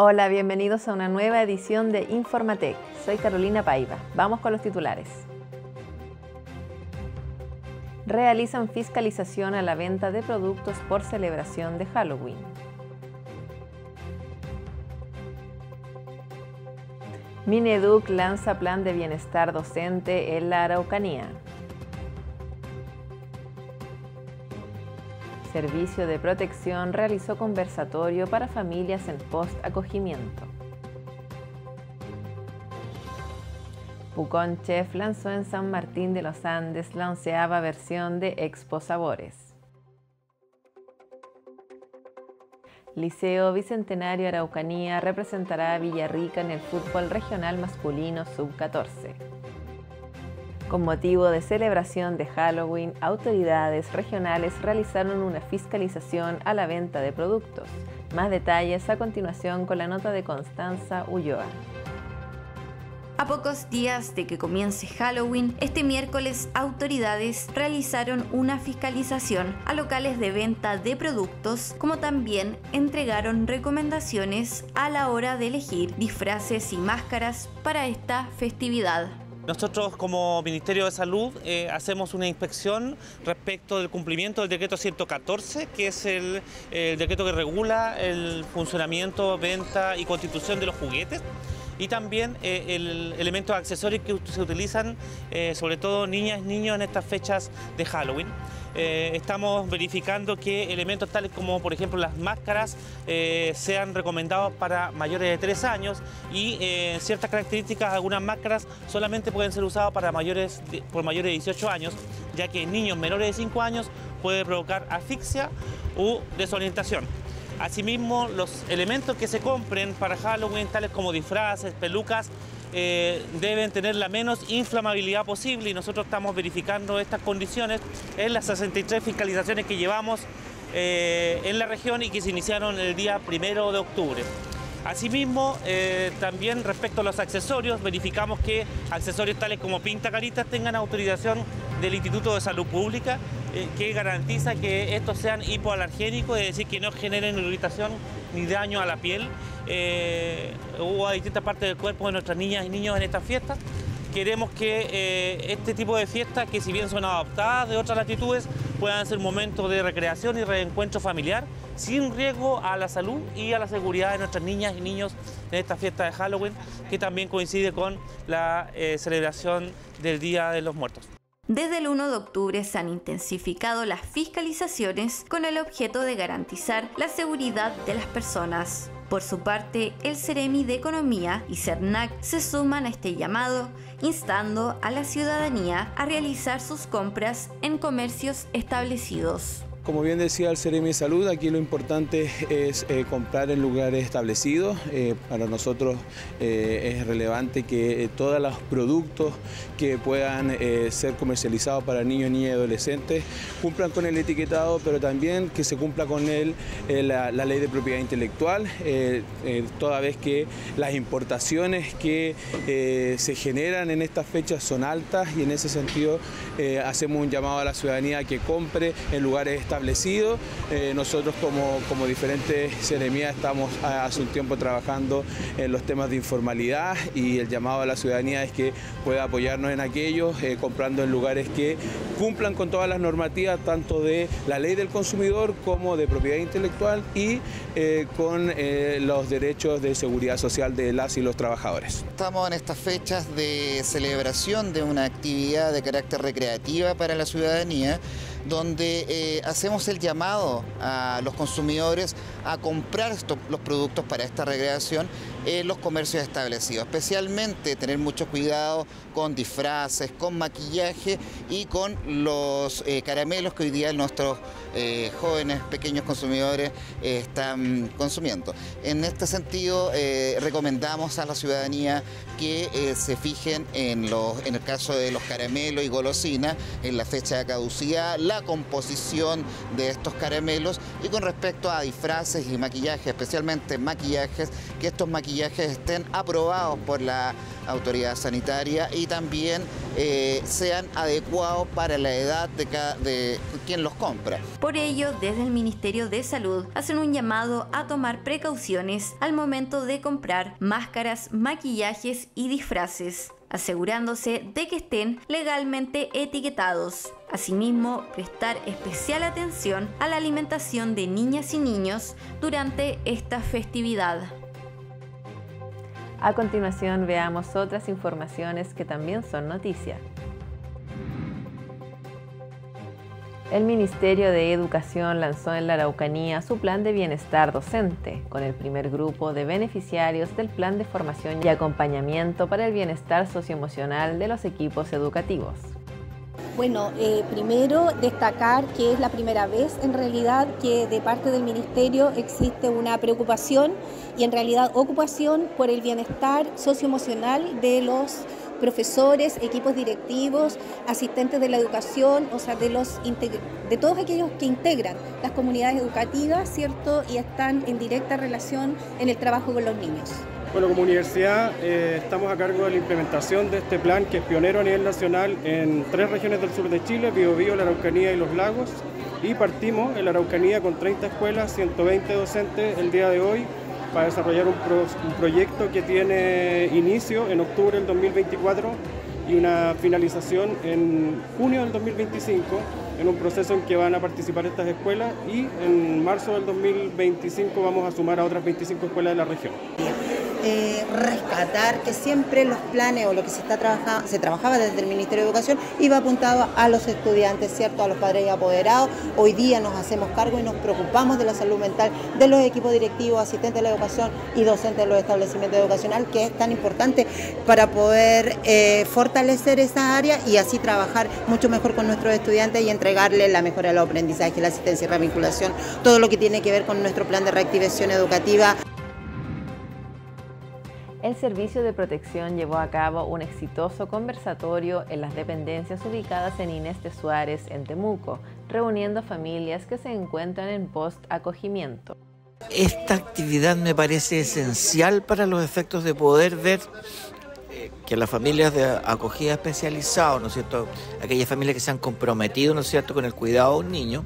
Hola, bienvenidos a una nueva edición de Informatec. Soy Carolina Paiva. Vamos con los titulares. Realizan fiscalización a la venta de productos por celebración de Halloween. Mineduc lanza plan de bienestar docente en la Araucanía. Servicio de Protección realizó conversatorio para familias en post-acogimiento. Pucón Chef lanzó en San Martín de los Andes la onceava versión de Expo Sabores. Liceo Bicentenario Araucanía representará a Villarrica en el fútbol regional masculino sub-14. Con motivo de celebración de Halloween, autoridades regionales realizaron una fiscalización a la venta de productos. Más detalles a continuación con la nota de Constanza Ulloa. A pocos días de que comience Halloween, este miércoles autoridades realizaron una fiscalización a locales de venta de productos, como también entregaron recomendaciones a la hora de elegir disfraces y máscaras para esta festividad. Nosotros como Ministerio de Salud eh, hacemos una inspección respecto del cumplimiento del decreto 114, que es el, decreto que regula el funcionamiento, venta y constitución de los juguetes y también eh, el elementos accesorios que se utilizan, eh, sobre todo niñas y niños en estas fechas de Halloween. Eh, estamos verificando que elementos tales como por ejemplo las máscaras sean recomendados para mayores de 3 años y ciertas características, algunas máscaras solamente pueden ser usadas para mayores por mayores de 18 años, ya que en niños menores de 5 años puede provocar asfixia u desorientación. Asimismo, los elementos que se compren para Halloween, tales como disfraces, pelucas, eh, deben tener la menos inflamabilidad posible y nosotros estamos verificando estas condiciones en las 63 fiscalizaciones que llevamos eh, en la región y que se iniciaron el día primero de octubre. Asimismo, eh, también respecto a los accesorios, verificamos que accesorios tales como pintacaritas tengan autorización del Instituto de Salud Pública que garantiza que estos sean hipoalergénicos, es decir, que no generen irritación ni daño a la piel eh, o a distintas partes del cuerpo de nuestras niñas y niños en estas fiestas. Queremos que eh, este tipo de fiestas, que si bien son adaptadas de otras latitudes, puedan ser momentos de recreación y reencuentro familiar, sin riesgo a la salud y a la seguridad de nuestras niñas y niños en esta fiesta de Halloween, que también coincide con la eh, celebración del Día de los Muertos. Desde el 1 de octubre se han intensificado las fiscalizaciones con el objeto de garantizar la seguridad de las personas. Por su parte, el Ceremi de Economía y CERNAC se suman a este llamado, instando a la ciudadanía a realizar sus compras en comercios establecidos. Como bien decía el Ceremi Salud, aquí lo importante es eh, comprar en lugares establecidos. Eh, para nosotros eh, es relevante que todos los productos que puedan ser comercializados para niños, niñas y adolescentes cumplan con el etiquetado, pero también que se cumpla con él la, ley de propiedad intelectual, toda vez que las importaciones que se generan en estas fechas son altas y en ese sentido hacemos un llamado a la ciudadanía a que compre en lugares establecidos establecido. Eh, nosotros como, como diferentes seremías estamos hace un tiempo trabajando en los temas de informalidad y el llamado a la ciudadanía es que pueda apoyarnos en aquellos, eh, comprando en lugares que cumplan con todas las normativas, tanto de la ley del consumidor como de propiedad intelectual y eh, con los derechos de seguridad social de las y los trabajadores. Estamos en estas fechas de celebración de una actividad de carácter recreativa para la ciudadanía donde eh, hacemos el llamado a los consumidores a comprar los productos para esta recreación en los comercios establecidos. Especialmente tener mucho cuidado con disfraces, con maquillaje y con los eh, caramelos que hoy día nuestros eh, jóvenes, pequeños consumidores están consumiendo. En este sentido, recomendamos a la ciudadanía que se fijen en, en el caso de los caramelos y golosinas, en la fecha de caducidad, la composición de estos caramelos y con respecto a disfraces y maquillaje, especialmente maquillajes, que estos maquillajes estén aprobados por la autoridad sanitaria y también eh, sean adecuados para la edad de, de quien los compra. Por ello, desde el Ministerio de Salud hacen un llamado a tomar precauciones al momento de comprar máscaras, maquillajes y disfraces asegurándose de que estén legalmente etiquetados. Asimismo, prestar especial atención a la alimentación de niñas y niños durante esta festividad. A continuación veamos otras informaciones que también son noticia. El Ministerio de Educación lanzó en la Araucanía su plan de bienestar docente, con el primer grupo de beneficiarios del plan de formación y acompañamiento para el bienestar socioemocional de los equipos educativos. Bueno, eh, primero destacar que es la primera vez en realidad que de parte del Ministerio existe una preocupación y en realidad ocupación por el bienestar socioemocional de los profesores, equipos directivos, asistentes de la educación, o sea, de, los, de todos aquellos que integran las comunidades educativas, ¿cierto? Y están en directa relación en el trabajo con los niños. Bueno, como universidad eh, estamos a cargo de la implementación de este plan que es pionero a nivel nacional en tres regiones del sur de Chile, Biobío, la Araucanía y los lagos. Y partimos en la Araucanía con 30 escuelas, 120 docentes el día de hoy para desarrollar un, un proyecto que tiene inicio en octubre del 2024 y una finalización en junio del 2025 en un proceso en que van a participar estas escuelas y en marzo del 2025 vamos a sumar a otras 25 escuelas de la región. Eh, rescatar que siempre los planes o lo que se está trabajando, se trabajaba desde el Ministerio de Educación iba apuntado a los estudiantes, ¿cierto? A los padres y apoderados. Hoy día nos hacemos cargo y nos preocupamos de la salud mental de los equipos directivos, asistentes de la educación y docentes de los establecimientos educacionales, que es tan importante para poder eh, fortalecer esa área y así trabajar mucho mejor con nuestros estudiantes y entregarle la mejora del aprendizaje, la asistencia y revinculación, todo lo que tiene que ver con nuestro plan de reactivación educativa el Servicio de Protección llevó a cabo un exitoso conversatorio en las dependencias ubicadas en Inés de Suárez, en Temuco, reuniendo familias que se encuentran en post-acogimiento. Esta actividad me parece esencial para los efectos de poder ver eh, que las familias de acogida especializada, ¿no es cierto? Aquellas familias que se han comprometido, ¿no es cierto?, con el cuidado de un niño,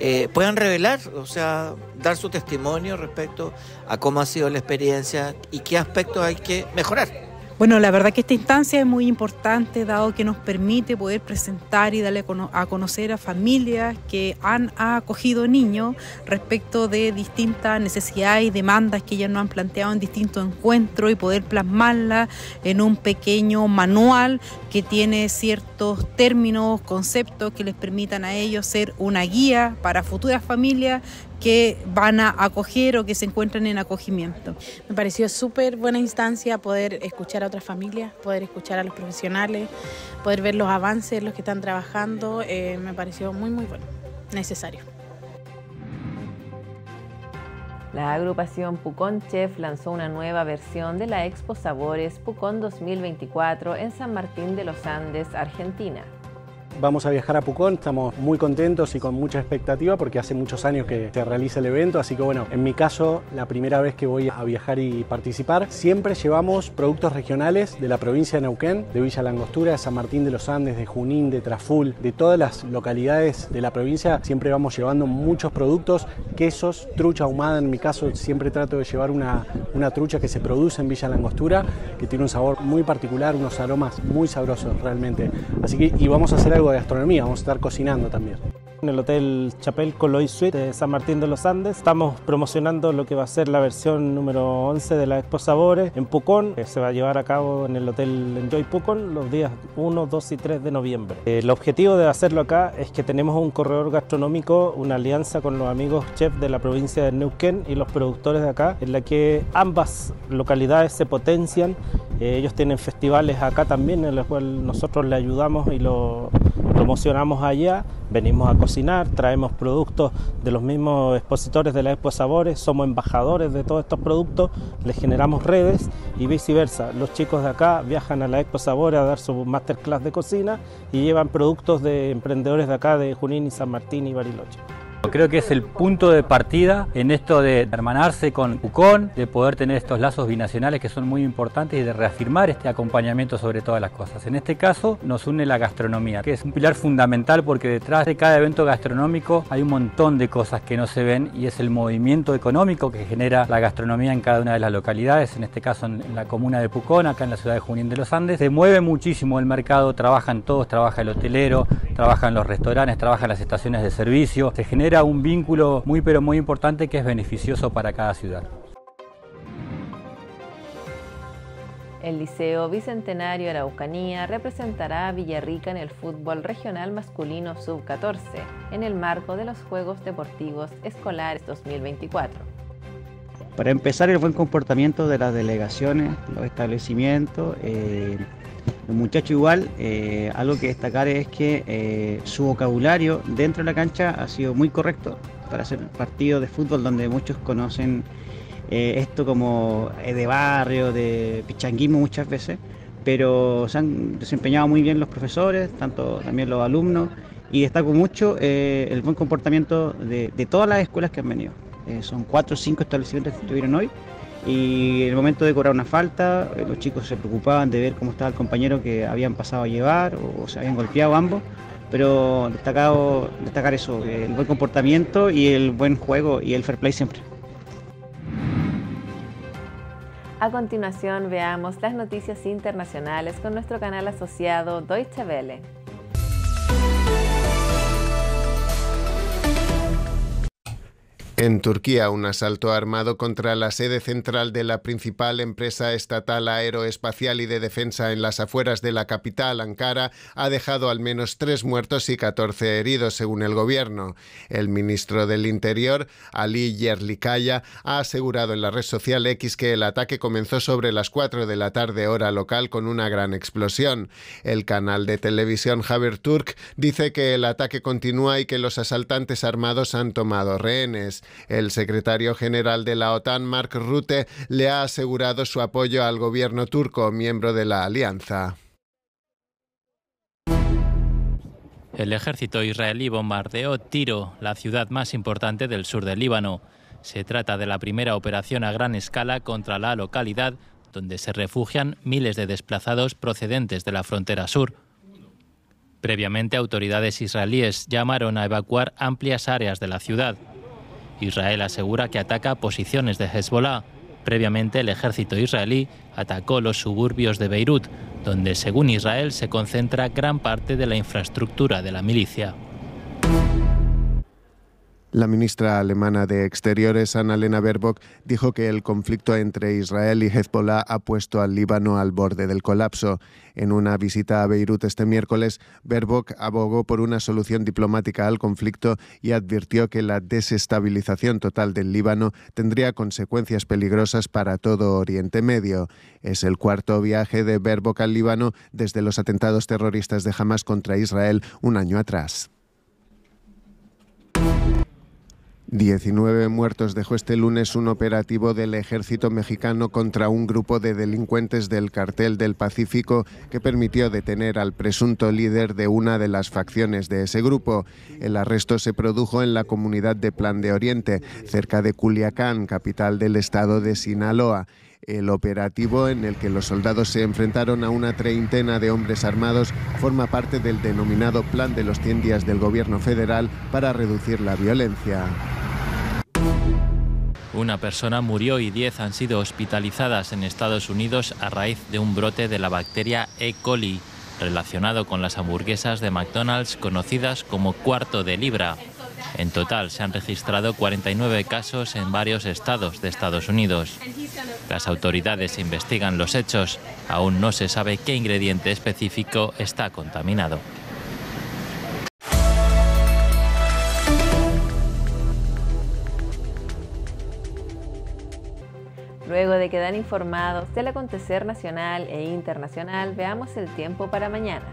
eh, puedan revelar, o sea, dar su testimonio respecto a cómo ha sido la experiencia y qué aspectos hay que mejorar. Bueno, la verdad que esta instancia es muy importante, dado que nos permite poder presentar y darle a conocer a familias que han acogido niños respecto de distintas necesidades y demandas que ellas nos han planteado en distintos encuentros y poder plasmarlas en un pequeño manual que tiene ciertos términos, conceptos que les permitan a ellos ser una guía para futuras familias que van a acoger o que se encuentran en acogimiento. Me pareció súper buena instancia poder escuchar a otras familias, poder escuchar a los profesionales, poder ver los avances, los que están trabajando, eh, me pareció muy, muy bueno, necesario. La agrupación Pucón Chef lanzó una nueva versión de la Expo Sabores Pucón 2024 en San Martín de los Andes, Argentina. Vamos a viajar a Pucón, estamos muy contentos y con mucha expectativa porque hace muchos años que se realiza el evento, así que bueno, en mi caso, la primera vez que voy a viajar y participar, siempre llevamos productos regionales de la provincia de Neuquén, de Villa Langostura, de San Martín de los Andes, de Junín, de Traful, de todas las localidades de la provincia, siempre vamos llevando muchos productos, quesos, trucha ahumada, en mi caso siempre trato de llevar una, una trucha que se produce en Villa Langostura, que tiene un sabor muy particular, unos aromas muy sabrosos realmente. Así que, y vamos a hacer algo de gastronomía, vamos a estar cocinando también. En el Hotel Chapel Coloy Suite de San Martín de los Andes estamos promocionando lo que va a ser la versión número 11 de la Expo Sabores en Pucón, que se va a llevar a cabo en el Hotel Enjoy Pucón los días 1, 2 y 3 de noviembre. El objetivo de hacerlo acá es que tenemos un corredor gastronómico, una alianza con los amigos chefs de la provincia de Neuquén y los productores de acá, en la que ambas localidades se potencian. Eh, ellos tienen festivales acá también, en los cuales nosotros le ayudamos y lo promocionamos allá, venimos a cocinar, traemos productos de los mismos expositores de la Expo Sabores, somos embajadores de todos estos productos, les generamos redes y viceversa. Los chicos de acá viajan a la Expo Sabores a dar su masterclass de cocina y llevan productos de emprendedores de acá, de Junín y San Martín y Bariloche. Creo que es el punto de partida en esto de hermanarse con Pucón, de poder tener estos lazos binacionales que son muy importantes y de reafirmar este acompañamiento sobre todas las cosas. En este caso nos une la gastronomía, que es un pilar fundamental porque detrás de cada evento gastronómico hay un montón de cosas que no se ven y es el movimiento económico que genera la gastronomía en cada una de las localidades, en este caso en la comuna de Pucón, acá en la ciudad de Junín de los Andes. Se mueve muchísimo el mercado, trabajan todos, trabaja el hotelero, trabajan los restaurantes, trabajan las estaciones de servicio. Se genera un vínculo muy pero muy importante que es beneficioso para cada ciudad. El Liceo Bicentenario Araucanía representará a Villarrica en el fútbol regional masculino sub-14 en el marco de los Juegos Deportivos Escolares 2024. Para empezar, el buen comportamiento de las delegaciones, los establecimientos. Eh, los muchachos igual, eh, algo que destacar es que eh, su vocabulario dentro de la cancha ha sido muy correcto para hacer partidos de fútbol donde muchos conocen eh, esto como de barrio, de pichanguismo muchas veces, pero se han desempeñado muy bien los profesores, tanto también los alumnos, y destaco mucho el buen comportamiento de, de, todas las escuelas que han venido. son cuatro o cinco establecimientos que estuvieron hoy y en el momento de cobrar una falta, eh, los chicos se preocupaban de ver cómo estaba el compañero que habían pasado a llevar o se habían golpeado ambos, pero destacado, destacar eso, el buen comportamiento y el buen juego y el fair play siempre. A continuación veamos las noticias internacionales con nuestro canal asociado Deutsche Welle. En Turquía, un asalto armado contra la sede central de la principal empresa estatal aeroespacial y de defensa en las afueras de la capital, Ankara, ha dejado al menos tres muertos y 14 heridos, según el gobierno. El ministro del Interior, Ali Yerlikaya, ha asegurado en la red social X que el ataque comenzó sobre las 4 de la tarde hora local con una gran explosión. El canal de televisión Haberturk dice que el ataque continúa y que los asaltantes armados han tomado rehenes. El secretario general de la OTAN, Mark Rutte, le ha asegurado su apoyo al gobierno turco, miembro de la alianza. El ejército israelí bombardeó Tiro, la ciudad más importante del sur del Líbano. Se trata de la primera operación a gran escala contra la localidad, donde se refugian miles de desplazados procedentes de la frontera sur. Previamente, autoridades israelíes llamaron a evacuar amplias áreas de la ciudad. Israel asegura que ataca posiciones de Hezbollah. Previamente, el ejército israelí atacó los suburbios de Beirut, donde, según Israel, se concentra gran parte de la infraestructura de la milicia. La ministra alemana de Exteriores, Annalena Baerbock, dijo que el conflicto entre Israel y Hezbollah ha puesto al Líbano al borde del colapso. En una visita a Beirut este miércoles, Baerbock abogó por una solución diplomática al conflicto y advirtió que la desestabilización total del Líbano tendría consecuencias peligrosas para todo Oriente Medio. Es el cuarto viaje de Baerbock al Líbano desde los atentados terroristas de Hamas contra Israel un año atrás. 19 muertos dejó este lunes un operativo del ejército mexicano contra un grupo de delincuentes del cartel del Pacífico que permitió detener al presunto líder de una de las facciones de ese grupo. El arresto se produjo en la comunidad de Plan de Oriente, cerca de Culiacán, capital del estado de Sinaloa. El operativo en el que los soldados se enfrentaron a una treintena de hombres armados forma parte del denominado Plan de los 100 días del Gobierno federal para reducir la violencia. Una persona murió y 10 han sido hospitalizadas en Estados Unidos a raíz de un brote de la bacteria E. coli relacionado con las hamburguesas de McDonald's conocidas como cuarto de libra. En total se han registrado 49 casos en varios estados de Estados Unidos. Las autoridades investigan los hechos. Aún no se sabe qué ingrediente específico está contaminado. Luego de quedar informados del acontecer nacional e internacional, veamos el tiempo para mañana.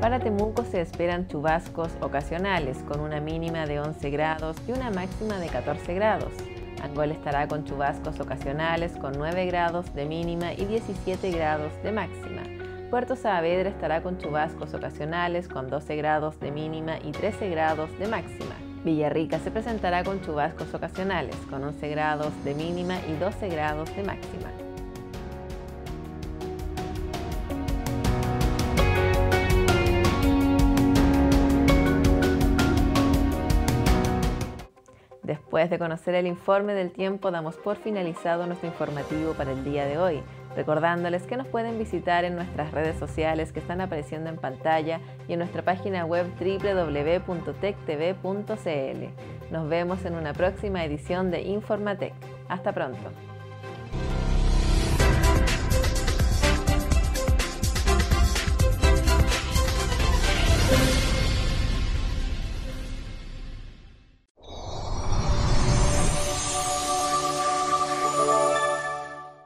Para Temuco se esperan chubascos ocasionales con una mínima de 11 grados y una máxima de 14 grados. Angol estará con chubascos ocasionales con 9 grados de mínima y 17 grados de máxima. Puerto Saavedra estará con chubascos ocasionales con 12 grados de mínima y 13 grados de máxima. Villarrica se presentará con chubascos ocasionales con 11 grados de mínima y 12 grados de máxima. Después de conocer el informe del tiempo, damos por finalizado nuestro informativo para el día de hoy, recordándoles que nos pueden visitar en nuestras redes sociales que están apareciendo en pantalla y en nuestra página web www.tectv.cl. Nos vemos en una próxima edición de Informatec. Hasta pronto.